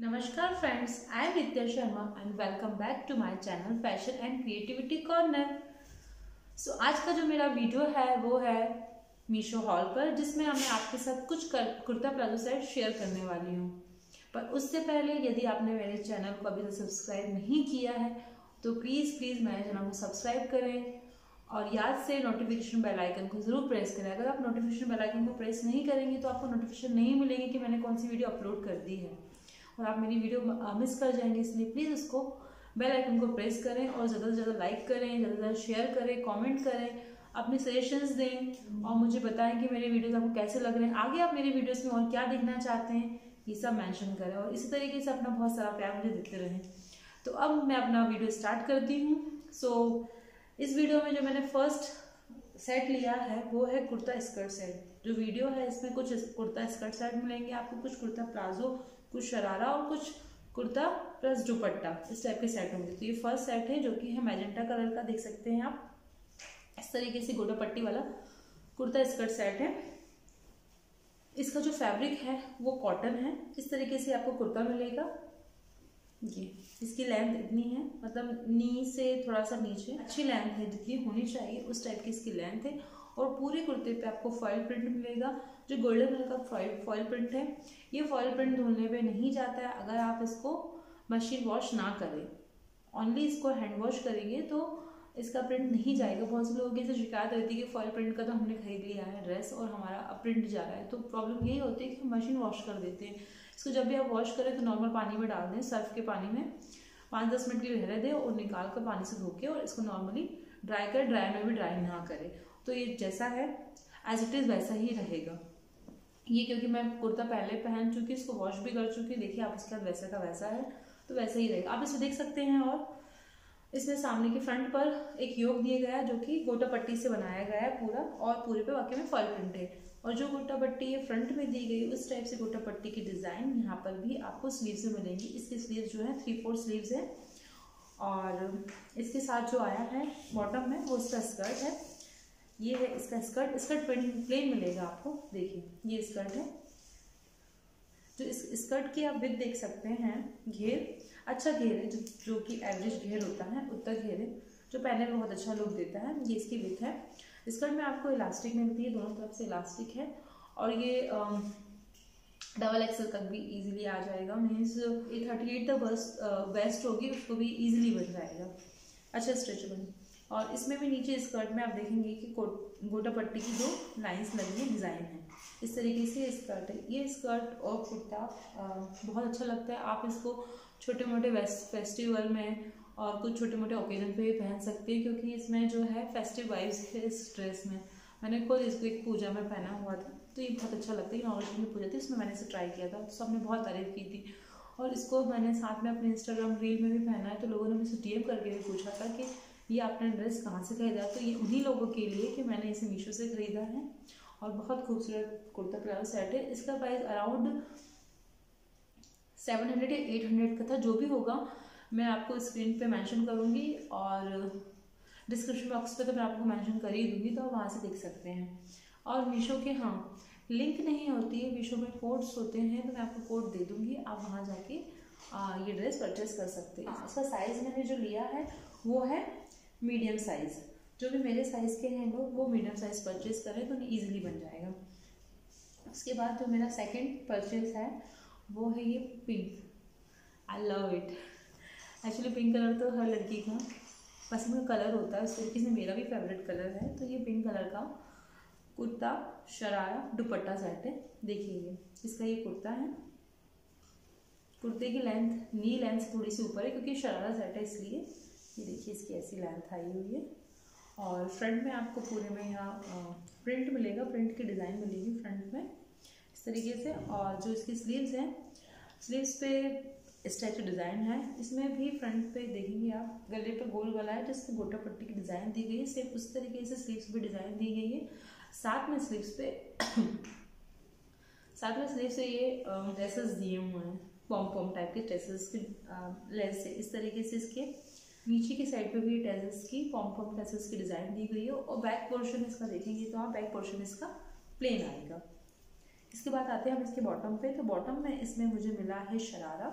नमस्कार friends I am Nitya Sharma and welcome back to my channel fashion and creativity corner so आज का जो मेरा video है वो है मीशो हॉल पर जिसमें मैं आपके साथ कुछ कर, कुर्ता प्लाजो सेट शेयर करने वाली हूँ। पर उससे पहले यदि आपने मेरे चैनल को अभी तक सब्सक्राइब नहीं किया है तो प्लीज़ प्लीज़ मेरे चैनल को सब्सक्राइब करें और याद से नोटिफिकेशन बेल आइकन को ज़रूर प्रेस करें। अगर आप नोटिफिकेशन बेल आइकन को प्रेस नहीं करेंगे तो आपको नोटिफिकेशन नहीं मिलेगी कि मैंने कौन सी वीडियो अपलोड कर दी है। और आप मेरी वीडियो मिस कर जाएँगे इसलिए प्लीज़ उसको बेल आइकन को प्रेस करें और ज़्यादा से ज़्यादा लाइक करें ज़्यादा से ज़्यादा शेयर करें कमेंट करें अपने सजेशंस दें और मुझे बताएँ कि मेरे वीडियोस आपको कैसे लग रहे हैं। आगे आप मेरे वीडियोस में और क्या देखना चाहते हैं ये सब मेंशन करें और इसी तरीके से अपना बहुत सारा प्यार मुझे देते रहें। तो अब मैं अपना वीडियो स्टार्ट करती हूँ। सो so, इस वीडियो में जो मैंने फ़र्स्ट सेट लिया है वो है कुर्ता स्कर्ट सेट जो वीडियो है इसमें कुछ कुर्ता स्कर्ट सेट मिलेंगे आपको कुछ कुर्ता प्लाजो कुछ शरारा और कुछ कुर्ता प्लस दुपट्टा। इस टाइप के सेट होंगे। तो ये फ़र्स्ट सेट है जो कि है मैजेंटा कलर का, देख सकते हैं आप। इस तरीके से गोटा पट्टी वाला कुर्ता स्कर्ट सेट है। इसका जो फैब्रिक है, वो कॉटन है। इस तरीके से आपको कुर्ता मिलेगा। ये, इसकी लेंथ इतनी है। मतलब नी से थोड़ा सा नीचे। अच्छी लेंथ है जितनी होनी चाहिए, उस टाइप की इसकी लेंथ है। और पूरे कुर्ते पे आपको फॉइल प्रिंट मिलेगा, जो गोल्डन कलर का फॉइल फॉइल प्रिंट है, ये फॉइल प्रिंट धुलने पे नहीं जाता है, अगर आप इसको मशीन वॉश ना करें। ओनली इसको हैंड वॉश करेंगे तो इसका प्रिंट नहीं जाएगा। बहुत से लोगों की ऐसे शिकायत रहती है कि फॉइल प्रिंट का तो हमने खरीद लिया है ड्रेस और हमारा अब प्रिंट जा रहा है। तो प्रॉब्लम यही होती है कि मशीन वॉश कर देते हैं। इसको जब भी आप वॉश करें तो नॉर्मल पानी में डाल दें सर्फ के पानी में। पाँच दस मिनट के लिए रहने दें और निकाल कर पानी से धो के और इसको नॉर्मली ड्राई कर ड्राई में भी ड्राई ना करें। तो ये जैसा है एज इट इज़ वैसा ही रहेगा। ये क्योंकि मैं कुर्ता पहले पहन चुकी, इसको वॉश भी कर चुकी हूँ देखिए आप इसके बाद वैसा का वैसा है तो वैसा ही रहेगा। आप इसे देख सकते हैं और इसमें सामने के फ्रंट पर एक योग दिया गया है जो कि गोटा पट्टी से बनाया गया है पूरा, और पूरे पे वाकई में फॉल प्रिंट है और जो गोटा पट्टी है फ्रंट में दी गई, उस टाइप से गोटा पट्टी की डिज़ाइन यहाँ पर भी आपको स्लीव्स में मिलेंगी। इसकी स्लीव्स जो है थ्री फोर स्लीव्स हैं, और इसके साथ जो आया है बॉटम में, वो इसका स्कर्ट है। ये है इसका स्कर्ट स्कर्ट प्लेन मिलेगा आपको, देखिए, ये स्कर्ट है। जो इस, स्कर्ट की आप विद देख सकते हैं, घेर अच्छा घेर है, जो जो कि एवरेज घेर होता है उतना घेर है, जो पहनने में बहुत अच्छा लुक देता है, ये इसकी विथ है। स्कर्ट में आपको इलास्टिक मिलती है, दोनों तरफ़ से इलास्टिक है, और ये डबल एक्सल तक भी इजीली आ जाएगा मीन्स ये थर्टी एट तक बेस्ट होगी, उसको भी इजीली बन जाएगा। अच्छा स्ट्रेचेबल और इसमें भी नीचे स्कर्ट में आप देखेंगे कि गोटा पट्टी की जो लाइंस लगी है, डिज़ाइन है। इस तरीके से स्कर्ट है। ये स्कर्ट और कुर्ता बहुत अच्छा लगता है। आप इसको छोटे मोटे फेस्टिवल में और कुछ छोटे मोटे ओकेजन पे भी पहन सकते हैं, क्योंकि इसमें जो है फेस्टिव वाइब्स है इस ड्रेस में। मैंने खुद इसको एक पूजा में पहना हुआ था तो ये बहुत अच्छा लगता है। नॉर्मल पूजा थी, उसमें मैंने इसे ट्राई किया था तो सबने बहुत तारीफ़ की थी। और इसको मैंने साथ में अपने इंस्टाग्राम रील में भी पहना है तो लोगों ने मुझसे डी करके भी पूछा था कि ये आपने ड्रेस कहाँ से खरीदा तो ये उन्हीं लोगों के लिए कि मैंने इसे मीशो से ख़रीदा है और बहुत खूबसूरत कुर्ता प्लाजो सेट है। इसका प्राइस अराउंड सेवन हंड्रेड या एट हंड्रेड का था जो भी होगा मैं आपको स्क्रीन पे मेंशन करूँगी और डिस्क्रिप्शन बॉक्स पे तो मैं आपको मेंशन कर ही दूँगी तो आप वहाँ से देख सकते हैं। और मीशो के हाँ लिंक नहीं होती है मीशो में कोड्स होते हैं तो मैं आपको कोड दे दूँगी आप वहाँ जाके ये ड्रेस परचेज कर सकते हैं। इसका साइज़ मैंने जो लिया है वो है मीडियम साइज़। जो भी मेरे साइज़ के हैं लोग वो मीडियम साइज़ परचेज करें तो ईजिली बन जाएगा। उसके बाद जो मेरा सेकंड परचेज है, वो है ये pink I love it actually pink colour तो हर लड़की का पसंद का कलर होता है। उस तरीके से मेरा भी फेवरेट कलर है। तो ये पिंक कलर का कुर्ता, शरारा, दुपट्टा सेट है। देखिए, इसका ये कुर्ता है। कुर्ते की लेंथ नी लेंथ थोड़ी सी ऊपर है, क्योंकि शरारा सेट है इसलिए। ये देखिए इसकी ऐसी लेंथ आई हुई है। और फ्रंट में आपको पूरे में यहाँ प्रिंट मिलेगा प्रिंट की डिज़ाइन मिलेगी फ्रंट में। इस तरीके से, और जो इसकी स्लीव्स हैं स्लीव्स पे टाइप डिज़ाइन है। इसमें भी फ्रंट पे देखेंगे आप, गले पे गोल गला है, जिसमें गोटा पट्टी की डिज़ाइन दी गई है। सेम उस तरीके से स्लीव्स पे डिज़ाइन दी गई है। साथ में स्लीव्स पे, साथ में स्लीव से ये ड्रेसेस दिए हुए हैं। पॉम पॉम टाइप के ड्रेसेस के लेस इस तरीके से इसके। नीचे की साइड पे भी टेजल्स की पॉम पॉम टेजल्स की डिज़ाइन दी गई है और बैक पोर्शन इसका देखेंगे तो हाँ बैक पोर्शन इसका प्लेन आएगा। इसके बाद आते हैं हम इसके बॉटम पे। तो बॉटम में इसमें मुझे मिला है शरारा,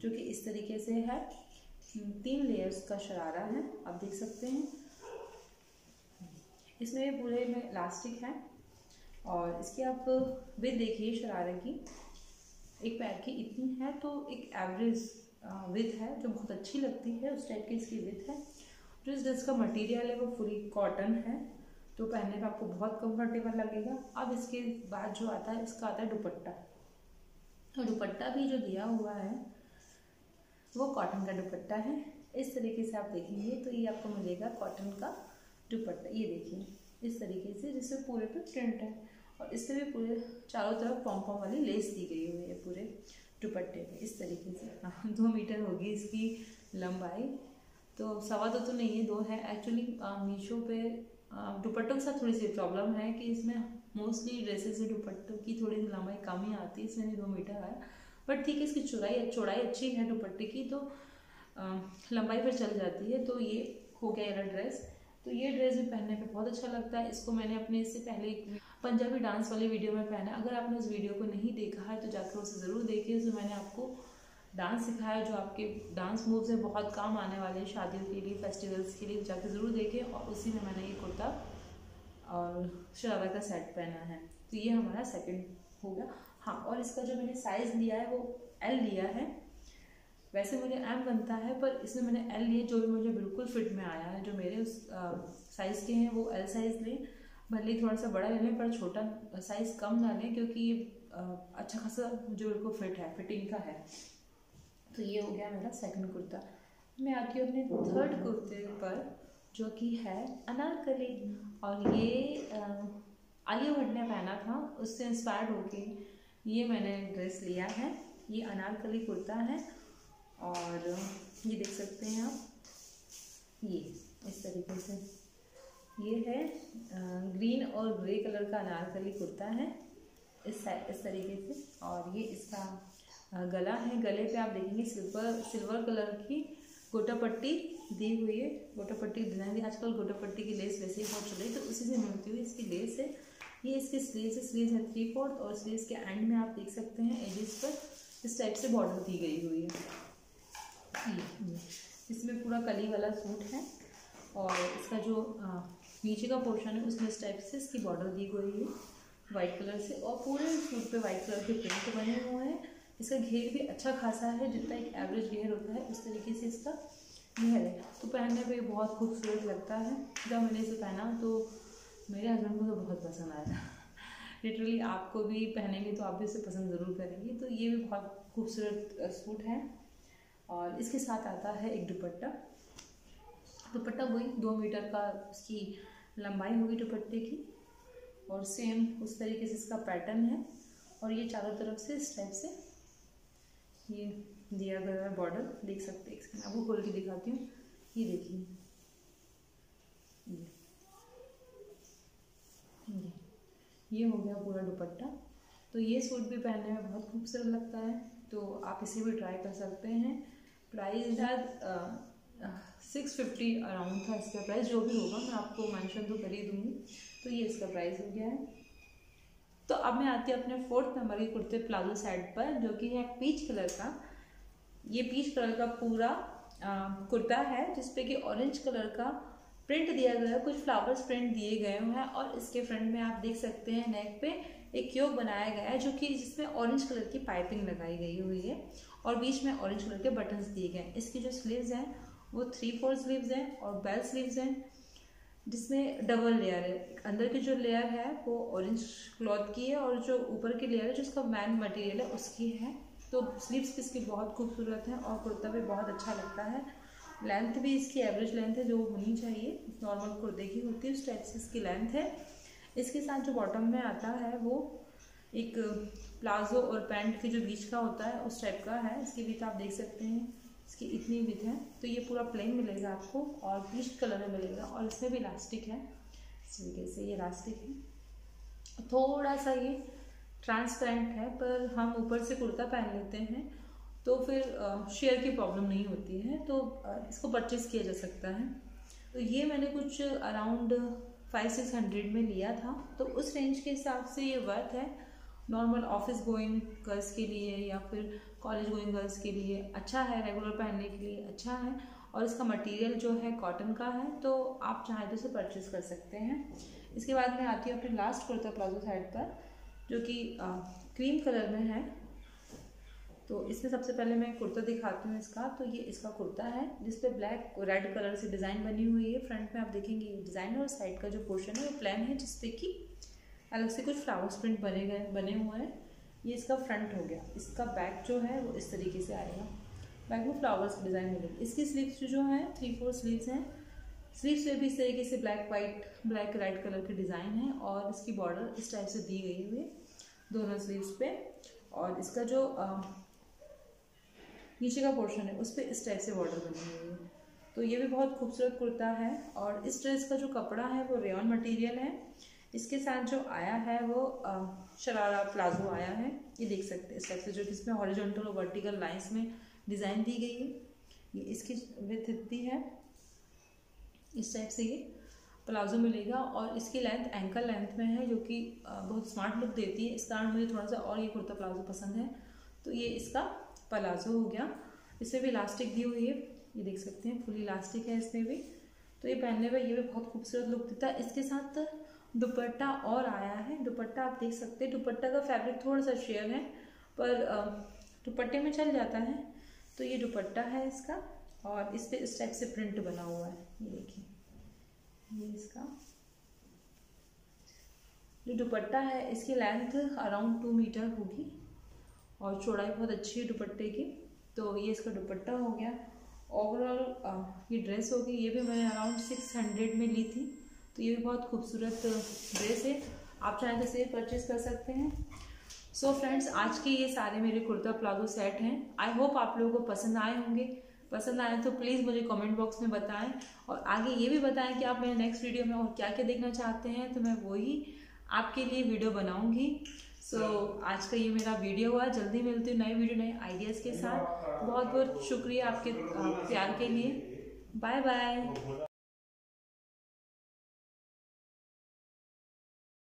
जो कि इस तरीके से है। तीन लेयर्स का शरारा है, आप देख सकते हैं। इसमें पूरे में इलास्टिक है और इसकी आप विद देखिए शरारे की। एक पैर की इतनी है तो एक एवरेज विथ है, जो बहुत अच्छी लगती है, उस टाइप की इसकी विथ है। जो इस ड्रेस का मटेरियल है, वो फुली कॉटन है तो पहनने में आपको बहुत कंफर्टेबल लगेगा। अब इसके बाद जो आता है इसका आता है दुपट्टा। तो दुपट्टा भी जो दिया हुआ है, वो कॉटन का दुपट्टा है। इस तरीके से आप देखेंगे तो ये आपको मिलेगा कॉटन का दुपट्टा। ये देखिए, इस तरीके से जिससे पूरे पे प्रिंट है। और इससे भी पूरे चारों तरफ़ पॉम पॉम वाली लेस दी गई हुई है पूरे। दुपट्टे पे इस तरीके से। हाँ दो मीटर होगी इसकी लंबाई। तो सवा दो तो नहीं है, दो है। एक्चुअली मीशो पे दुपट्टों के साथ थोड़ी सी प्रॉब्लम है कि इसमें मोस्टली ड्रेसेस से दुपट्टों की थोड़ी सी लंबाई कम ही आती है इसमें भी दो मीटर है। बट ठीक है, इसकी चौड़ाई चौड़ाई अच्छी है दुपट्टे की तो लंबाई पर चल जाती है। तो ये हो गया मेरा ड्रेस तो ये ड्रेस भी पहनने पे बहुत अच्छा लगता है। इसको मैंने अपने इससे पहले एक पंजाबी डांस वाली वीडियो में पहना। अगर आपने उस वीडियो को नहीं देखा है तो जाकर उसे ज़रूर देखिए। उसमें मैंने आपको डांस सिखाया, जो आपके डांस मूव्स है बहुत काम आने वाले हैं शादियों के लिए फेस्टिवल्स के लिए जाकर ज़रूर देखें और उसी में मैंने ये कुर्ता और शरारा का सेट पहना है। तो ये हमारा सेकंड हो गया। हाँ और इसका जो मैंने साइज़ लिया है, वो एल लिया है। वैसे मुझे एम बनता है, पर इसमें मैंने एल लिए जो भी मुझे बिल्कुल फिट में आया है, जो मेरे उस साइज़ के हैं, वो एल साइज़ लें। भले ही थोड़ा सा बड़ा ले लें, पर छोटा साइज़ कम ना लें, क्योंकि ये अच्छा खासा जो बिल्कुल फिट है फिटिंग का है। तो ये हो गया मेरा सेकंड कुर्ता। मैं आती हूँ अपने थर्ड कुर्ते पर, जो कि है अनारकली। और ये आलिया भट्ट ने पहना था, उससे इंस्पायर्ड होके ये मैंने ड्रेस लिया है। ये अनारकली कुर्ता है। और ये देख सकते हैं आप। ये, इस तरीके से। ये है ग्रीन और ग्रे कलर का अनारकली कुर्ता है, इस इस तरीके से। और ये इसका गला है। गले पे आप देखेंगे सिल्वर सिल्वर कलर की गोटा पट्टी दी हुई है। गोटा पट्टी डिज़ाइन दी आजकल गोटा पट्टी की लेस वैसे ही बहुत चल रही तो उसी से मिलती हुई इसकी लेस है। ये इसकी स्लीव है। स्लीव है थ्री फोर्थ और स्लीव के एंड में आप देख सकते हैं, एजेस पर इस टाइप से बॉर्डर दी गई हुई है। इसमें पूरा कली वाला सूट है और इसका जो आ, नीचे का पोर्शन है उसमें इस टाइप से इसकी बॉर्डर दी गई है वाइट कलर से और पूरे सूट पे वाइट कलर के प्रिंट बने हुए हैं। इसका घेर भी अच्छा खासा है जितना एक एवरेज घेर होता है उस तरीके से इसका घेर है। तो पहनने पे बहुत खूबसूरत लगता है। जब मैंने इसे पहना तो मेरे हस्बैंड को तो बहुत पसंद आया। लिटरली आपको भी पहनेंगे तो आप भी इसे पसंद ज़रूर करेंगे। तो ये भी बहुत खूबसूरत सूट है। और इसके साथ आता है एक दुपट्टा। दुपट्टा वही दो मीटर का उसकी लंबाई होगी दुपट्टे की और सेम उस तरीके से इसका पैटर्न है। और ये चारों तरफ़ से इस टाइप से ये दिया गया है बॉर्डर देख सकते हैं मैं आपको खोल के दिखाती हूँ। ये देखिए। ये। ये हो गया पूरा दुपट्टा। तो ये सूट भी पहनने में बहुत खूबसूरत लगता है। तो आप इसे भी ट्राई कर सकते हैं। प्राइस शायद सिक्स फिफ्टी अराउंड था इसका प्राइस। जो भी होगा मैं आपको मेंशन तो कर ही दूँगी। तो ये इसका प्राइस हो गया है। तो अब मैं आती हूँ अपने फोर्थ नंबर के कुर्ते प्लाजो सेट पर, जो कि है पीच कलर का। ये पीच कलर का पूरा कुर्ता है, जिसपे कि ऑरेंज कलर का प्रिंट दिया गया है, कुछ फ्लावर्स प्रिंट दिए गए हैं और इसके फ्रंट में आप देख सकते हैं नेक पे एक योग बनाया गया है जो कि जिसमें ऑरेंज कलर की पाइपिंग लगाई गई हुई है और बीच में ऑरेंज कलर के बटन्स दिए गए हैं। इसकी जो स्लीव्स हैं, वो थ्री फोर स्लीव्स हैं और बेल स्लीव्स हैं, जिसमें डबल लेयर है। अंदर की जो लेयर है, वो ऑरेंज क्लॉथ की है और जो ऊपर की लेयर है, जो उसका मैन मटेरियल है, उसकी है। तो स्लीव्स इसकी बहुत खूबसूरत है और कुर्ता भी बहुत अच्छा लगता है। लेंथ भी इसकी एवरेज लेंथ है, जो होनी चाहिए। नॉर्मल कुर्ते की होती है, उस टाइप से इसकी लेंथ है। इसके साथ जो बॉटम में आता है, वो एक प्लाजो और पैंट के जो बीच का होता है, उस टाइप का है। इसकी विथ आप देख सकते हैं, इसकी इतनी विथ है। तो ये पूरा प्लेन मिलेगा आपको और पीच कलर में मिलेगा और इसमें भी इलास्टिक है। इस तरीके से ये इलास्टिक है। थोड़ा सा ये ट्रांसपेरेंट है, पर हम ऊपर से कुर्ता पहन लेते हैं। तो फिर शेयर की प्रॉब्लम नहीं होती है तो इसको परचेज़ किया जा सकता है। तो ये मैंने कुछ अराउंड फाइव सिक्स हंड्रेड में लिया था। तो उस रेंज के हिसाब से ये वर्थ है। नॉर्मल ऑफ़िस गोइंग गर्ल्स के लिए या फिर कॉलेज गोइंग गर्ल्स के लिए अच्छा है रेगुलर पहनने के लिए अच्छा है। और इसका मटेरियल जो है कॉटन का है तो आप चाहें तो इसे परचेज़ कर सकते हैं। इसके बाद मैं आती हूँ अपने लास्ट कुर्ता प्लाजो साइड पर, जो कि क्रीम कलर में है। तो इसमें सबसे पहले मैं कुर्ता दिखाती हूँ इसका। तो ये इसका कुर्ता है जिसपे ब्लैक रेड कलर से डिज़ाइन बनी हुई है। फ्रंट में आप देखेंगे ये डिज़ाइन है और साइड का जो पोर्शन है वो प्लान है जिसपे कि अलग से कुछ फ्लावर्स प्रिंट बने गए, बने हुए हैं। ये इसका फ्रंट हो गया। इसका बैक जो है वो इस तरीके से आएगा। बैक में फ्लावर्स डिज़ाइन मिलेगी इसकी स्लीव्स जो है थ्री फोर स्लीव्स हैं। स्लीव्स में भी इस तरीके से black white black red colour के डिज़ाइन है और इसकी बॉर्डर इस टाइप से दी गई हुई है, दोनों स्लीव्स पे। और इसका जो नीचे का पोर्शन है, उस पर इस टाइप से बॉर्डर बनी हुई है। तो ये भी बहुत खूबसूरत कुर्ता है और इस ड्रेस का जो कपड़ा है, वो रेन मटेरियल है। इसके साथ जो आया है, वो शरारा प्लाजो आया है। ये देख सकते हैं इस टाइप से, जो इसमें हॉरिजॉन्टल और वर्टिकल लाइंस में डिज़ाइन दी गई है। ये इसकी विथ इतनी है। इस टाइप से ये प्लाजो मिलेगा और इसकी लेंथ एंकल लेंथ में है, जो कि बहुत स्मार्ट लुक देती है। इस कारण मुझे थोड़ा सा और ये कुर्ता प्लाजो पसंद है। तो ये इसका प्लाजो हो गया। इसमें भी इलास्टिक दी हुई है। ये देख सकते हैं फुल इलास्टिक है इसमें भी। तो ये पहनने में ये भी बहुत खूबसूरत लुक देता है। इसके साथ दुपट्टा और आया है। दुपट्टा आप देख सकते हैं। दुपट्टा का फैब्रिक थोड़ा सा शेयर है, पर दुपट्टे में चल जाता है। तो ये दुपट्टा है इसका, और इस पर इस टाइप से प्रिंट बना हुआ है। ये देखिए, ये इसका। जो दुपट्टा है, इसकी लेंथ अराउंड टू मीटर होगी। और चौड़ाई बहुत अच्छी है दुपट्टे की। तो ये इसका दुपट्टा हो गया। ओवरऑल ये ड्रेस होगी ये भी मैंने अराउंड सिक्स हंड्रेड में ली थी। तो ये भी बहुत खूबसूरत ड्रेस है। आप चाहें तो इसे परचेज़ कर सकते हैं। सो so फ्रेंड्स आज के ये सारे मेरे कुर्ता प्लाजो सेट हैं। आई होप आप लोगों को पसंद आए होंगे। पसंद आए तो प्लीज़ मुझे कमेंट बॉक्स में बताएँ। और आगे ये भी बताएँ कि आप मेरे नेक्स्ट वीडियो में और क्या क्या देखना चाहते हैं तो मैं वही आपके लिए वीडियो बनाऊँगी। सो so, आज का ये मेरा वीडियो हुआ। जल्दी मिलती हूँ नए वीडियो नए आइडियाज़ के साथ। बहुत बहुत शुक्रिया आपके प्यार के लिए। Bye bye